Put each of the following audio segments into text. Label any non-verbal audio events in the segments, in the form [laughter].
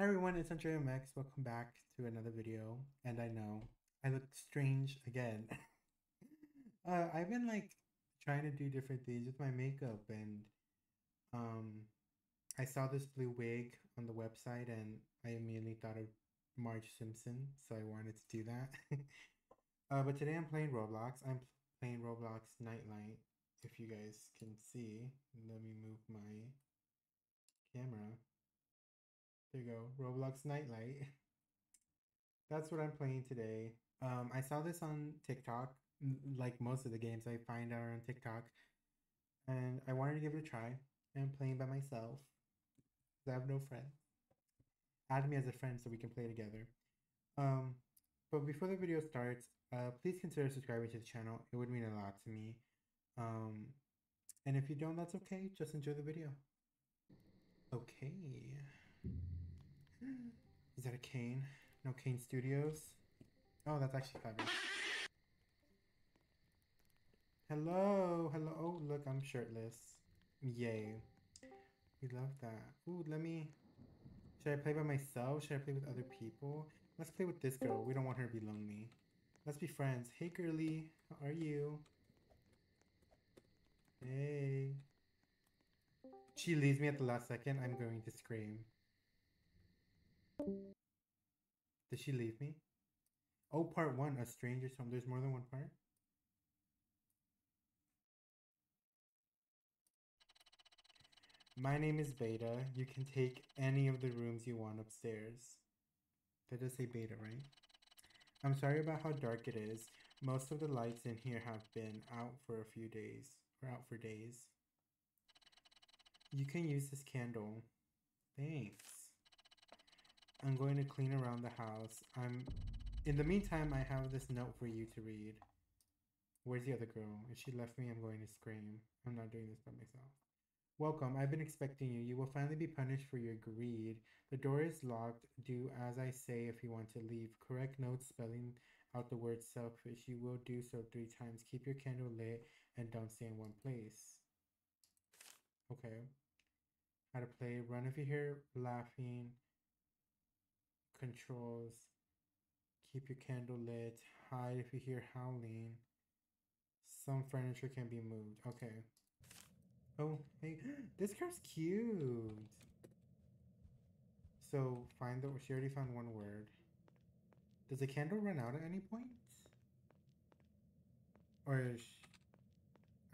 Hi everyone, it's Andre MX. Welcome back to another video. And I know I look strange again. [laughs] uh, I've been like trying to do different things with my makeup, and um, I saw this blue wig on the website, and I immediately thought of Marge Simpson, so I wanted to do that. [laughs] uh, but today I'm playing Roblox. I'm playing Roblox Nightlight. If you guys can see, let me move my camera. There you go, Roblox Nightlight. That's what I'm playing today. Um, I saw this on TikTok, like most of the games I find are on TikTok, and I wanted to give it a try. I'm playing by myself. I have no friends. Add me as a friend so we can play together. Um, but before the video starts, uh, please consider subscribing to the channel. It would mean a lot to me. Um, and if you don't, that's okay. Just enjoy the video. Okay. Is that a cane? No Cane Studios? Oh, that's actually fabulous. Hello, hello. Oh, look, I'm shirtless. Yay. We love that. Ooh, let me... Should I play by myself? Should I play with other people? Let's play with this girl. We don't want her to be lonely. Let's be friends. Hey, girly. How are you? Hey. She leaves me at the last second. I'm going to scream. Did she leave me? Oh, part one, A Stranger's Home. There's more than one part? My name is Beta. You can take any of the rooms you want upstairs. That does say Beta, right? I'm sorry about how dark it is. Most of the lights in here have been out for a few days. Or out for days. You can use this candle. Thanks. I'm going to clean around the house. I'm in the meantime I have this note for you to read. Where's the other girl? If she left me, I'm going to scream. I'm not doing this by myself. Welcome. I've been expecting you. You will finally be punished for your greed. The door is locked. Do as I say if you want to leave. Correct notes spelling out the word selfish. You will do so three times. Keep your candle lit and don't stay in one place. Okay. How to play. Run if you hear laughing. Controls. Keep your candle lit. Hide if you hear howling. Some furniture can be moved. Okay. Oh, hey, [gasps] this girl's cute. So find the, she already found one word. Does the candle run out at any point? Or is she,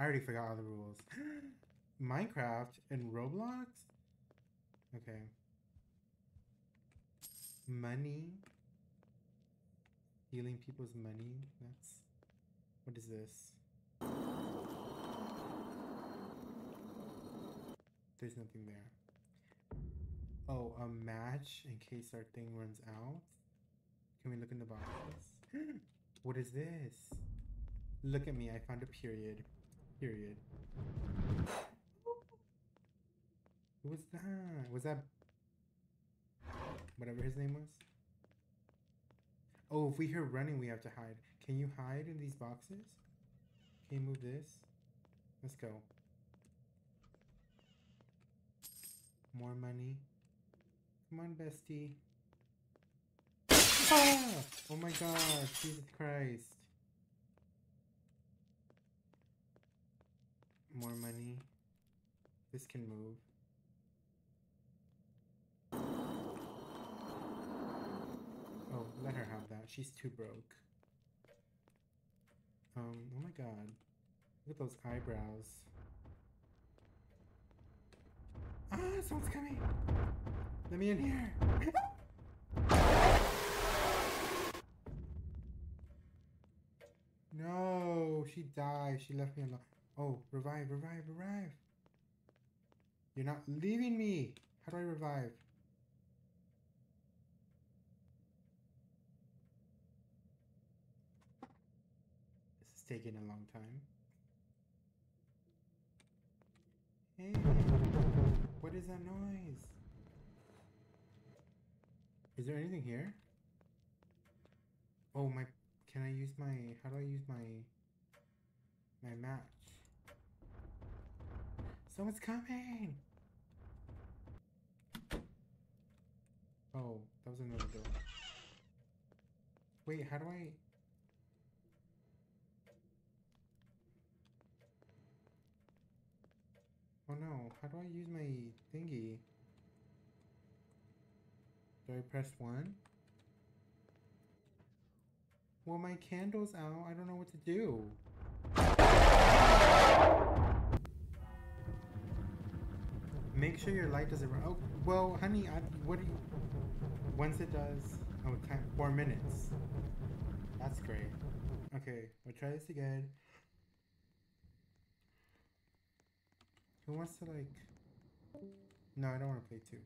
I already forgot all the rules. [gasps] Minecraft and Roblox? Okay. Money. Healing people's money. That's, what is this? There's nothing there. Oh, a match in case our thing runs out. Can we look in the boxes? [gasps] what is this? Look at me, I found a period. Period. [gasps] Who was that? Was that whatever his name was? Oh, if we hear running, we have to hide. Can you hide in these boxes? Can you move this? Let's go. More money. Come on, bestie. Ah! Oh my god, Jesus Christ. More money. This can move. Oh, let her have that. She's too broke. Um, oh my god. Look at those eyebrows. Ah, someone's coming. Let me in here. [laughs] no, she died. She left me alone. Oh, revive, revive, revive. You're not leaving me. How do I revive? Taking a long time. Hey, what is that noise? Is there anything here? Oh, my, can I use my, how do I use my, my match? Someone's coming! Oh, that was another door. Wait, how do I... Oh no, how do I use my thingy? Do I press one? Well, my candle's out. I don't know what to do. Make sure your light doesn't run. Oh, well, honey, I, what do you... Once it does... Oh, time, four minutes. That's great. Okay, we'll try this again. Who wants to like... No, I don't want to play two.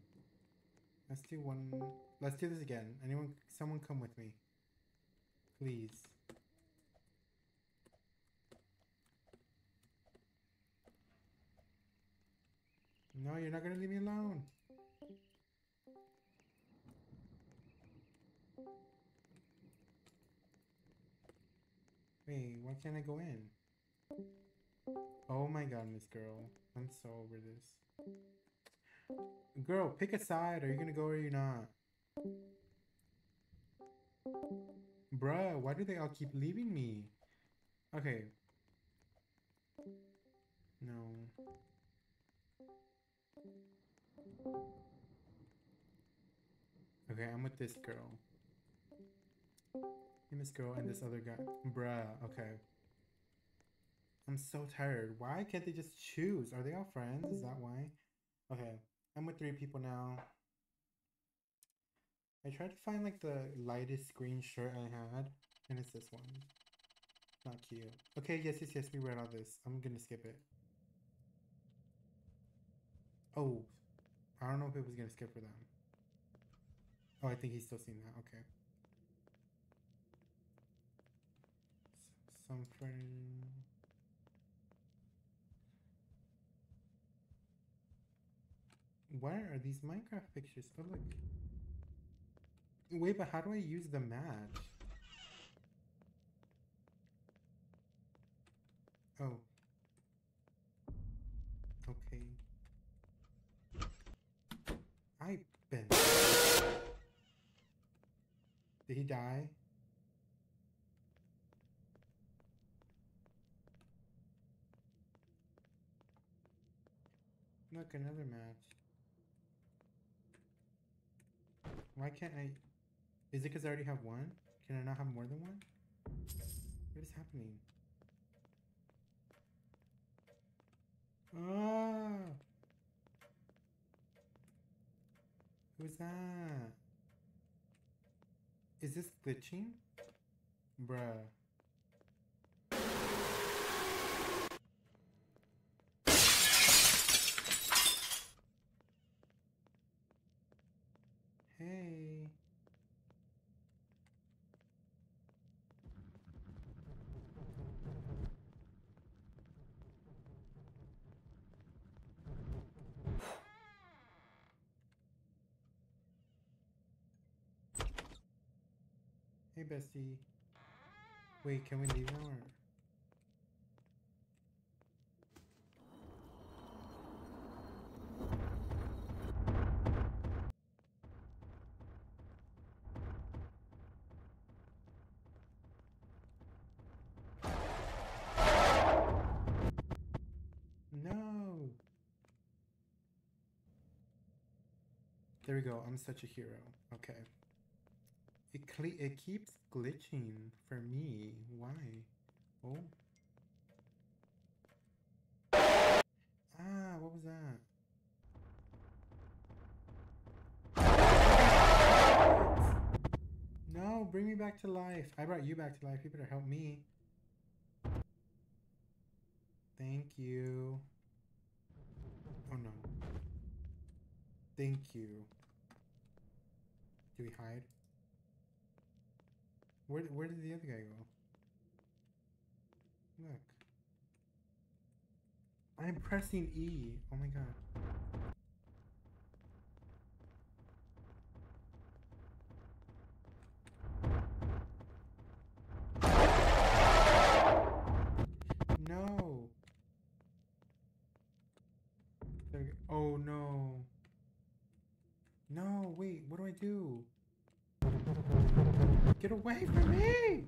Let's do one... Let's do this again. Anyone... Someone come with me. Please. No, you're not gonna leave me alone. Wait, why can't I go in? Oh my god, Miss Girl. I'm so over this. Girl, pick a side. Are you gonna go or are you not? Bruh, why do they all keep leaving me? Okay. No. Okay, I'm with this girl. Hey, Miss Girl and this other guy. Bruh, okay. I'm so tired. Why can't they just choose? Are they all friends? Is that why? Okay, I'm with three people now. I tried to find like the lightest green shirt I had, and it's this one. Not cute. Okay, yes, yes, yes, we read all this. I'm gonna skip it. Oh, I don't know if it was gonna skip for them. Oh, I think he's still seeing that. Okay. Some friend. Why are these Minecraft pictures? Oh, look. Wait, but how do I use the match? Oh. Okay. I've been. Did he die? Look, another match. Why can't I? Is it because I already have one? Can I not have more than one? What is happening? Ah! Who's that? Is this glitching? Bruh. Hey. Hey, bestie. Wait, can we leave now or? No. There we go. I'm such a hero. Okay. It it keeps glitching for me. Why? Oh. Ah, what was that? No, bring me back to life. I brought you back to life. You better help me. Thank you. Oh no. Thank you. Do we hide? Where where did the other guy go? Look. I'm pressing E. Oh my god. No. Oh no. No, wait, what do I do? Get away from me!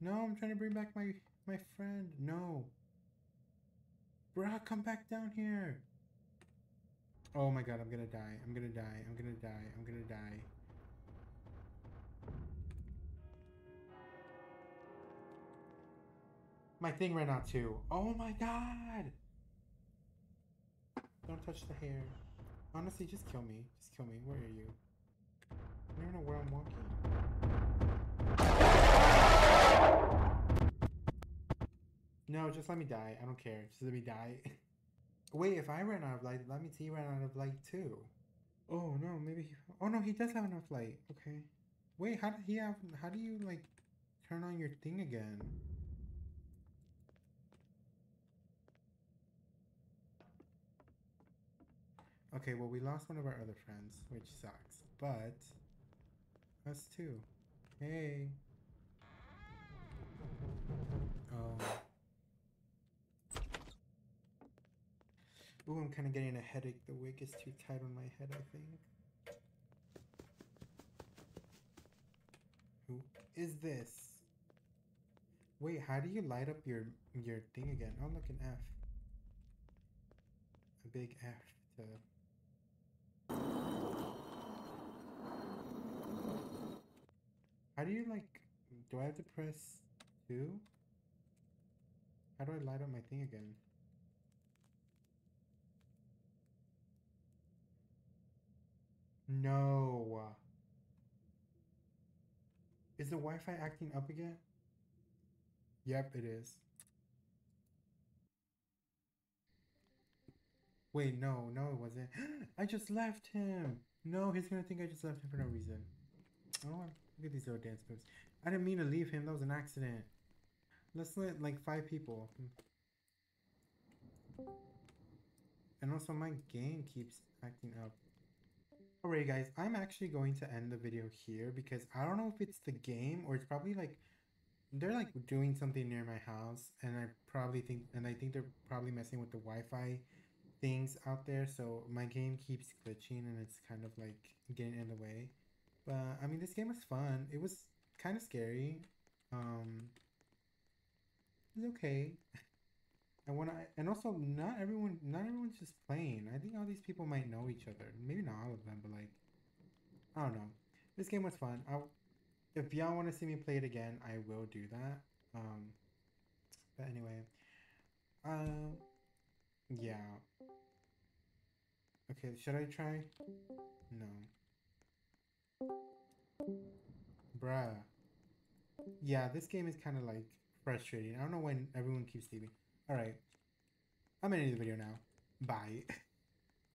No, I'm trying to bring back my my friend. No. Bruh, come back down here. Oh my god, I'm gonna die. I'm gonna die. I'm gonna die. I'm gonna die. My thing ran out too. Oh my god! Don't touch the hair. Honestly, just kill me. Just kill me. Where are you? I don't know where I'm walking. No, just let me die. I don't care. Just let me die. [laughs] Wait, if I ran out of light, let me see ran out of light too. Oh no, maybe he, oh no, he does have enough light. Okay. Wait, how did he have how do you like turn on your thing again? Okay, well we lost one of our other friends, which sucks. But us too. Hey. Oh. Ooh, I'm kind of getting a headache. The wig is too tight on my head, I think. Who is this? Wait, how do you light up your your thing again? Oh, look, an F. A big F to... How do you, like... Do I have to press 2? How do I light up my thing again? No. Is the Wi-Fi acting up again? Yep, it is. Wait, no, no, it wasn't. [gasps] I just left him. No, he's gonna think I just left him for no reason. Oh, look at these little dance moves. I didn't mean to leave him. That was an accident. Let's let like five people. And also my game keeps acting up. Alright guys, I'm actually going to end the video here because I don't know if it's the game or it's probably like they're like doing something near my house and I probably think and I think they're probably messing with the Wi-Fi things out there so my game keeps glitching and it's kind of like getting in the way. But I mean this game was fun. It was kind of scary. Um it's okay. [laughs] And when I and also not everyone not everyone's just playing. I think all these people might know each other. Maybe not all of them, but like I don't know. This game was fun. I if y'all want to see me play it again, I will do that. Um but anyway. Um yeah. Okay, should I try? No. Bruh. Yeah, this game is kind of like frustrating. I don't know when everyone keeps leaving. Alright. I'm ending the video now. Bye. [laughs]